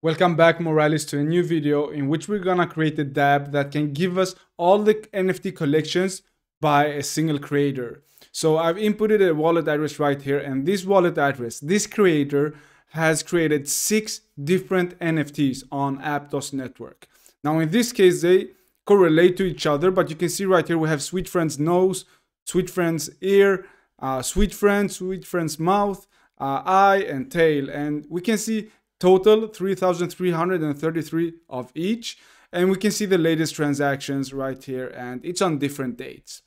Welcome back Moralis to a new video in which we're gonna create a dApp that can give us all the NFT collections by a single creator. So I've inputted a wallet address right here and this wallet address, this creator has created six different NFTs on Aptos network. Now in this case, they correlate to each other, but you can see right here we have Sweet Friend's nose, Sweet Friend's ear, uh, Sweet Friend, Sweet Friend's mouth, uh, eye and tail. And we can see total 3,333 of each. And we can see the latest transactions right here and it's on different dates.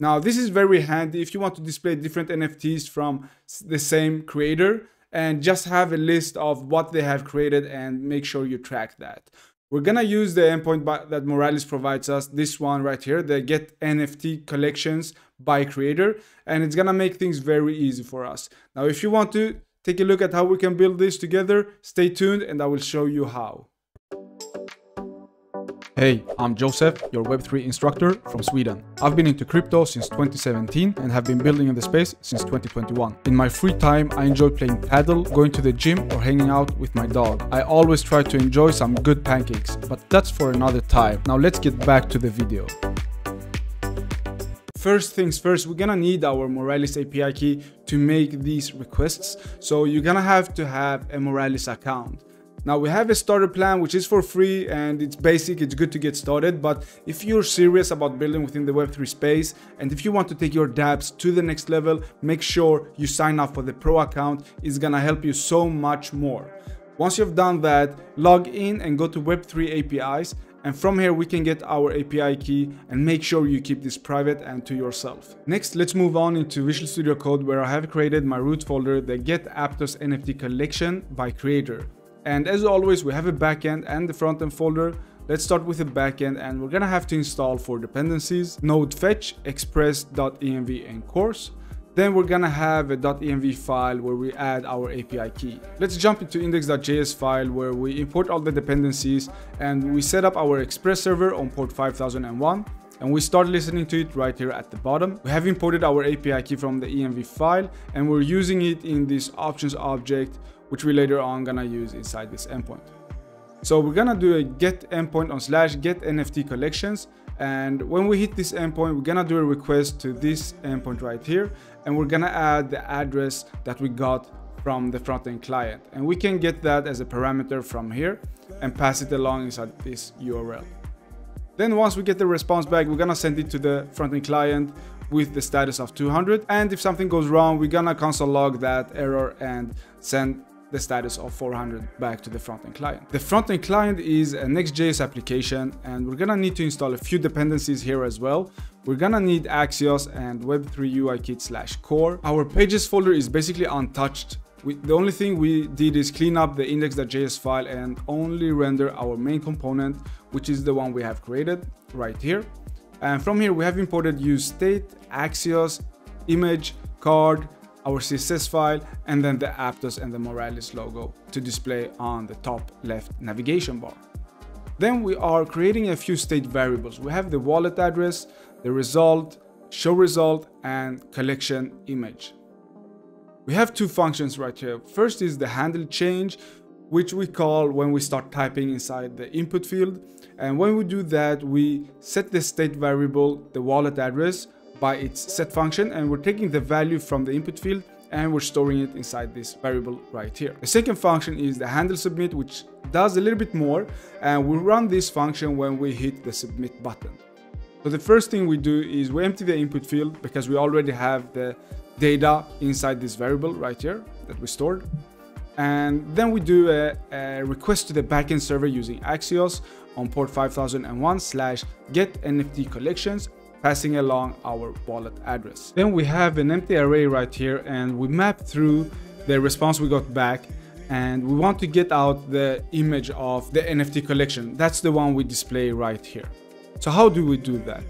Now this is very handy if you want to display different NFTs from the same creator and just have a list of what they have created and make sure you track that. We're gonna use the endpoint that Moralis provides us, this one right here, the get NFT collections by creator, and it's gonna make things very easy for us. Now, if you want to take a look at how we can build this together, stay tuned and I will show you how. Hey, I'm Joseph, your Web3 instructor from Sweden. I've been into crypto since 2017 and have been building in the space since 2021. In my free time, I enjoy playing padel, going to the gym or hanging out with my dog. I always try to enjoy some good pancakes, but that's for another time. Now let's get back to the video. First things first, we're gonna need our Moralis API key to make these requests. So you're gonna have to have a Moralis account. Now we have a starter plan which is for free and it's basic, it's good to get started, but if you're serious about building within the Web3 space and if you want to take your dApps to the next level, make sure you sign up for the pro account, it's gonna help you so much more. Once you've done that, log in and go to Web3 APIs and from here we can get our API key and make sure you keep this private and to yourself. Next, let's move on into Visual Studio Code where I have created my root folder, the Get Aptos NFT collection by creator. And as always, we have a backend and the frontend folder. Let's start with the backend and we're gonna have to install four dependencies, node fetch, express, dotenv and cors. Then we're gonna have a .env file where we add our API key. Let's jump into index.js file where we import all the dependencies and we set up our express server on port 5001 and we start listening to it right here at the bottom. We have imported our API key from the env file and we're using it in this options object which we later on gonna use inside this endpoint. So we're gonna do a get endpoint on slash get NFT collections. And when we hit this endpoint, we're gonna do a request to this endpoint right here. And we're gonna add the address that we got from the front-end client. And we can get that as a parameter from here and pass it along inside this URL. Then once we get the response back, we're gonna send it to the front-end client with the status of 200. And if something goes wrong, we're gonna console log that error and send the status of 400 back to the front-end client. The front-end client is a Next.js application and we're gonna need to install a few dependencies here as well. We're gonna need Axios and Web3 UI kit slash core. Our pages folder is basically untouched. We, the only thing we did is clean up the index.js file and only render our main component, which is the one we have created right here. And from here, we have imported use state, Axios, image, card, our CSS file, and then the Aptos and the Moralis logo to display on the top left navigation bar. Then we are creating a few state variables. We have the wallet address, the result, show result, and collection image. We have two functions right here. First is the handle change, which we call when we start typing inside the input field. And when we do that, we set the state variable, the wallet address, by its set function and we're taking the value from the input field and we're storing it inside this variable right here. The second function is the handle submit which does a little bit more and we run this function when we hit the submit button. So the first thing we do is we empty the input field because we already have the data inside this variable right here that we stored. And then we do a, a request to the backend server using Axios on port 5001 slash get NFT collections passing along our wallet address. Then we have an empty array right here and we map through the response we got back and we want to get out the image of the NFT collection. That's the one we display right here. So how do we do that?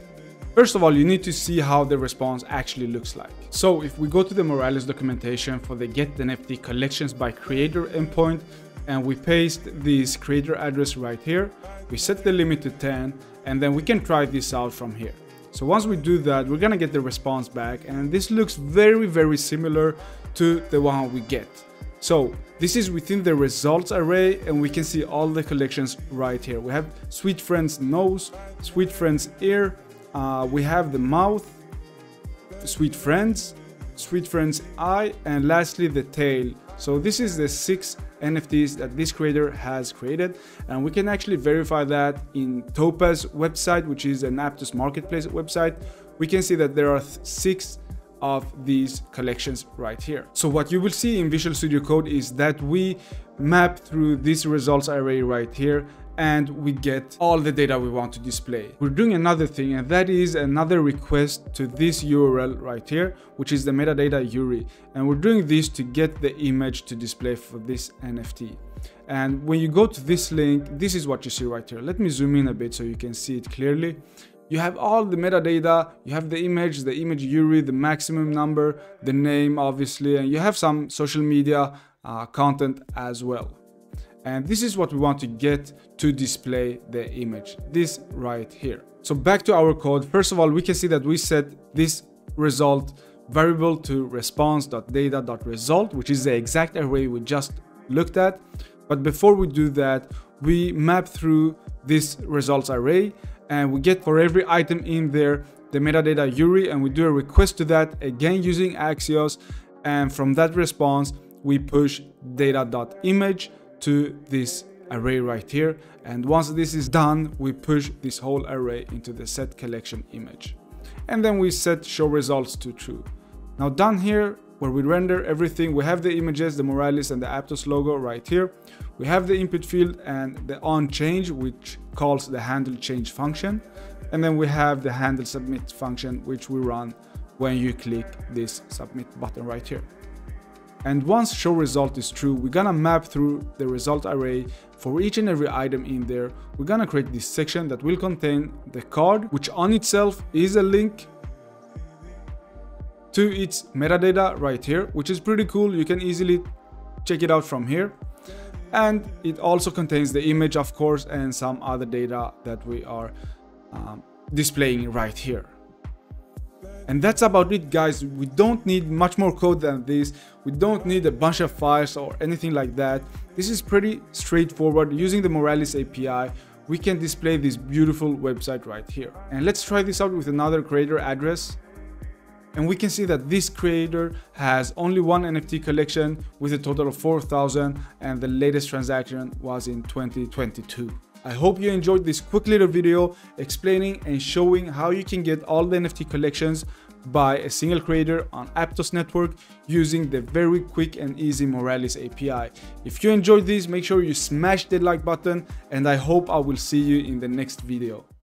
First of all, you need to see how the response actually looks like. So if we go to the Moralis documentation for the get NFT collections by creator endpoint and we paste this creator address right here, we set the limit to 10 and then we can try this out from here. So once we do that, we're gonna get the response back and this looks very, very similar to the one we get. So this is within the results array and we can see all the collections right here. We have Sweet Friend's nose, Sweet Friend's ear, uh, we have the mouth, Sweet Friends, Sweet Friend's eye, and lastly the tail. So this is the six NFTs that this creator has created and we can actually verify that in Topaz website which is an Aptos marketplace website. We can see that there are six of these collections right here. So what you will see in Visual Studio Code is that we map through this results array right here and we get all the data we want to display. We're doing another thing and that is another request to this URL right here, which is the metadata URI. And we're doing this to get the image to display for this NFT. And when you go to this link, this is what you see right here. Let me zoom in a bit so you can see it clearly. You have all the metadata, you have the image, the image URI, the maximum number, the name obviously, and you have some social media uh, content as well and this is what we want to get to display the image this right here. So back to our code. First of all we can see that we set this result variable to response.data.result which is the exact array we just looked at. But before we do that we map through this results array and we get for every item in there the metadata URI and we do a request to that again using Axios. And from that response we push data.image to this array right here. And once this is done we push this whole array into the set collection image. And then we set show results to true. Now down here where we render everything we have the images the Moralis and the Aptos logo right here. We have the input field and the on change which calls the handle change function. And then we have the handle submit function which we run when you click this submit button right here and once show result is true, we're gonna map through the result array for each and every item in there. We're gonna create this section that will contain the card, which on itself is a link to its metadata right here, which is pretty cool. You can easily check it out from here. And it also contains the image, of course, and some other data that we are um, displaying right here. And that's about it guys, we don't need much more code than this, we don't need a bunch of files or anything like that. This is pretty straightforward, using the Moralis API, we can display this beautiful website right here. And let's try this out with another creator address. And we can see that this creator has only one NFT collection with a total of 4,000 and the latest transaction was in 2022. I hope you enjoyed this quick little video explaining and showing how you can get all the NFT collections by a single creator on Aptos network using the very quick and easy Moralis API. If you enjoyed this, make sure you smash the like button and I hope I will see you in the next video.